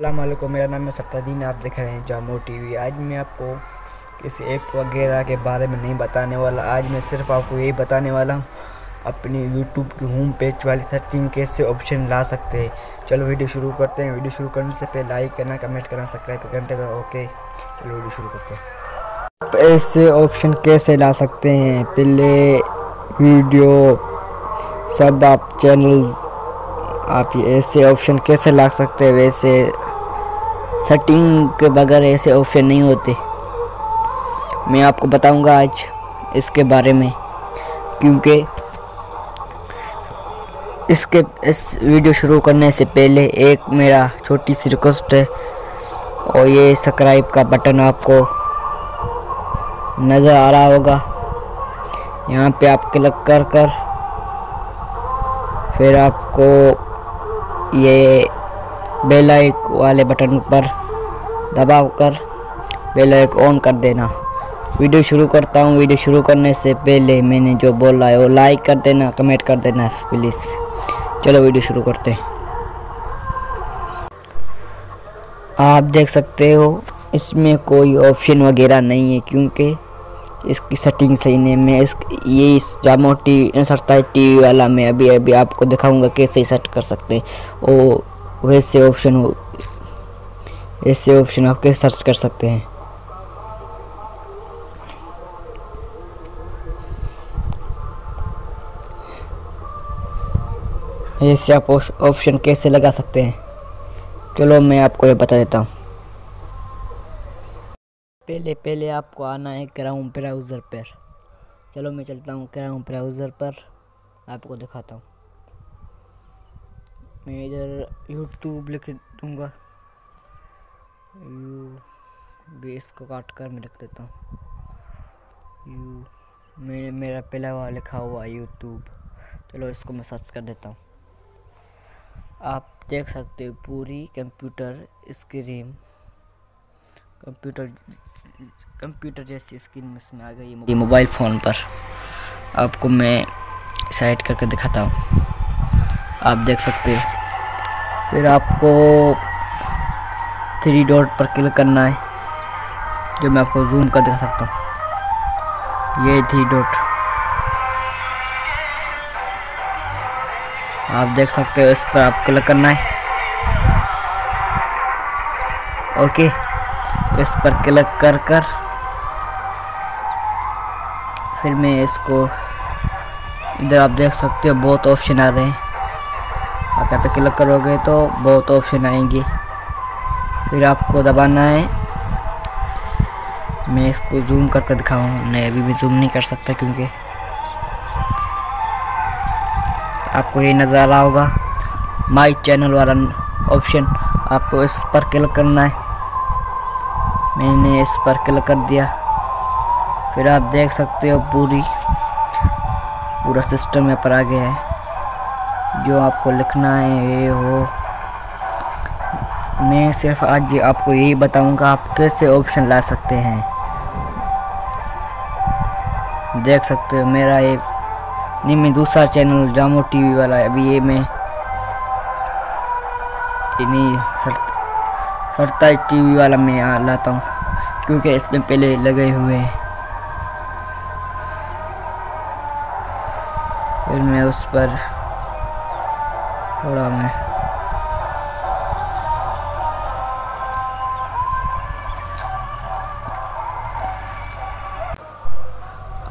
अल्लाम मेरा नाम है सत्तादीन आप देख रहे हैं जामो टीवी। आज मैं आपको किसी ऐप वगैरह के बारे में नहीं बताने वाला। आज मैं सिर्फ़ आपको यही बताने वाला हूँ, अपनी यूट्यूब की होम पेज वाली सेटिंग कैसे ऑप्शन ला सकते हैं। चलो वीडियो शुरू करते हैं। वीडियो शुरू करने से पहले लाइक करना कमेंट करना सब्सक्राइब घंटे पर ओके चलो वीडियो शुरू करते हैं। आप ऐसे ऑप्शन कैसे ला सकते हैं? पहले वीडियो सब आप चैनल्स आप ऐसे ऑप्शन कैसे ला सकते हैं? वैसे सेटिंग के बगैर ऐसे ऑप्शन नहीं होते। मैं आपको बताऊँगा आज इसके बारे में, क्योंकि इसके, इस वीडियो शुरू करने से पहले एक मेरा छोटी सी रिक्वेस्ट है, और ये सब्सक्राइब का बटन आपको नज़र आ रहा होगा। यहाँ पे आप क्लिक कर कर, फिर आपको ये बेल आइक वाले बटन पर दबाव कर बेल आइक ऑन कर देना। वीडियो शुरू करता हूँ। वीडियो शुरू करने से पहले मैंने जो बोला है वो लाइक कर देना कमेंट कर देना प्लीज़ चलो वीडियो शुरू करते हैं। आप देख सकते हो, इसमें कोई ऑप्शन वगैरह नहीं है क्योंकि इसकी सेटिंग सही नहीं मैं इस, ये इस जामो टी सरता है टी वाला मैं अभी अभी आपको दिखाऊँगा कैसे सेट कर सकते हैं। वो वैसे ऑप्शन ऐसे ऑप्शन आपके सर्च कर सकते हैं? ऐसे आप ऑप्शन कैसे लगा सकते हैं? चलो मैं आपको ये बता देता हूँ। पहले पहले आपको आना है क्राउन ब्राउज़र पर। चलो मैं चलता हूँ क्राउन ब्राउज़र पर, आपको दिखाता हूँ। मैं इधर यूट्यूब लिख दूँगा। यू भी इसको काट कर मैं लिख देता हूँ। यू मेरे, मेरा पहला हुआ लिखा हुआ है यूट्यूब चलो इसको मैं सर्च कर देता हूँ। आप देख सकते हो पूरी कंप्यूटर स्क्रीन कंप्यूटर कंप्यूटर जैसी स्क्रीन इसमें आ गई मोबाइल फ़ोन पर। आपको मैं साइड करके दिखाता हूँ। आप देख सकते हो। फिर आपको थ्री डॉट पर क्लिक करना है, जो मैं आपको जूम कर दिखा सकता हूँ। ये थ्री डॉट आप देख सकते हो, इस पर आप क्लिक करना है। ओके, इस पर क्लिक कर कर फिर मैं इसको इधर आप देख सकते हो, बहुत ऑप्शन आ रहे हैं। आप यहाँ पे क्लिक करोगे तो बहुत ऑप्शन आएँगे। फिर आपको दबाना है। मैं इसको जूम करके दिखाऊँ। नहीं अभी भी जूम नहीं कर सकता क्योंकि आपको ये नज़र आ होगा। माई चैनल वाला ऑप्शन आपको इस पर क्लिक करना है। मैंने इस पर क्लिक कर दिया। फिर आप देख सकते हो पूरी, पूरा सिस्टम यहाँ पर आ गया है। जो आपको लिखना है, ये हो। मैं सिर्फ़ आज आपको यही बताऊँगा, आप कैसे ऑप्शन ला सकते हैं। देख सकते हो, मेरा ये नहीं मैं दूसरा चैनल जामो टीवी वाला, अभी ये मैं नहीं सरता टीवी वाला मैं लाता हूँ, क्योंकि इसमें पहले लगे हुए हैं। फिर मैं उस पर थोड़ा मैं।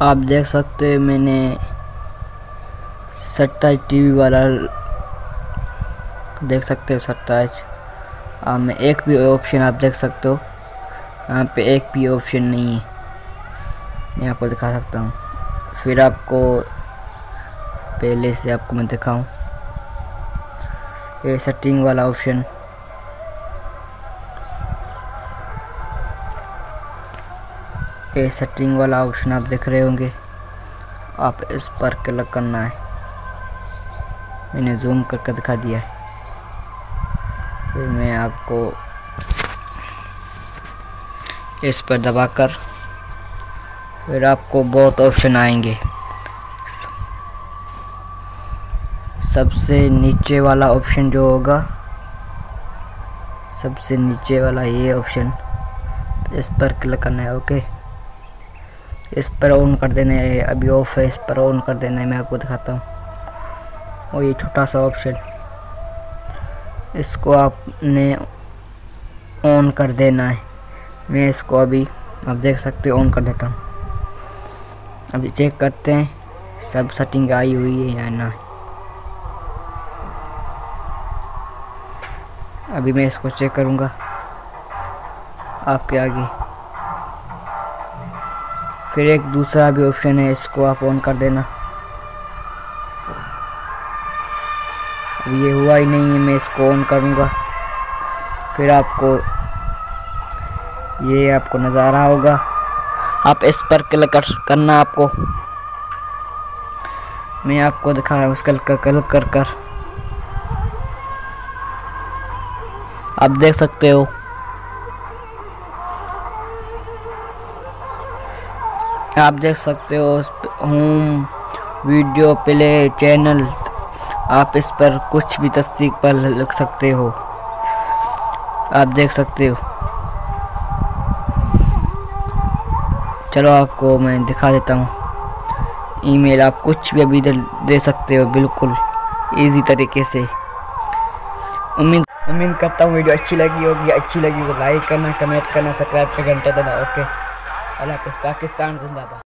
आप देख सकते हैं मैंने सत्ताईस टीवी वाला देख सकते हो सत्ताईस। आप में एक भी ऑप्शन आप देख सकते हो। यहाँ पे एक भी ऑप्शन नहीं है। मैं आपको दिखा सकता हूँ। फिर आपको पहले से आपको मैं दिखाऊँ। ये सेटिंग वाला ऑप्शन ये सेटिंग वाला ऑप्शन आप देख रहे होंगे। आप इस पर क्लिक करना है। मैंने जूम करके दिखा दिया है। फिर मैं आपको इस पर दबाकर फिर आपको बहुत ऑप्शन आएँगे। सबसे नीचे वाला ऑप्शन जो होगा, सबसे नीचे वाला ये ऑप्शन इस पर क्लिक करना है ओके इस पर ऑन कर देना है, अभी ऑफ़ है, इस पर ऑन कर देना है, मैं आपको दिखाता हूँ। और ये छोटा सा ऑप्शन इसको आपने ऑन कर देना है। मैं इसको अभी, आप देख सकते हो ऑन कर देता हूँ। अभी चेक करते हैं, सब सेटिंग आई हुई है या ना। अभी मैं इसको चेक करूँगा। आपके आगे। फिर एक दूसरा भी ऑप्शन है, इसको आप ऑन कर देना। अब ये हुआ ही नहीं है, मैं इसको ऑन करूँगा। फिर आपको, ये आपको नज़र होगा। आप इस पर क्लिक कर, करना आपको। मैं आपको दिखा रहा हूँ उसका क्लिक कर कर। आप देख सकते हो। आप देख सकते हो होम वीडियो प्ले चैनल। आप इस पर कुछ भी तस्दीक पर लिख सकते हो। आप देख सकते हो। चलो आपको मैं दिखा देता हूँ। ईमेल आप कुछ भी अभी दे सकते हो, बिल्कुल इजी तरीके से। उम्मीद उम्मीद करता हूँ वीडियो अच्छी लगी होगी? अच्छी लगी तो लाइक करना कमेंट करना सब्सक्राइब करना घंटे देना ओके अल्लाह पाकिस्तान जिंदाबाद।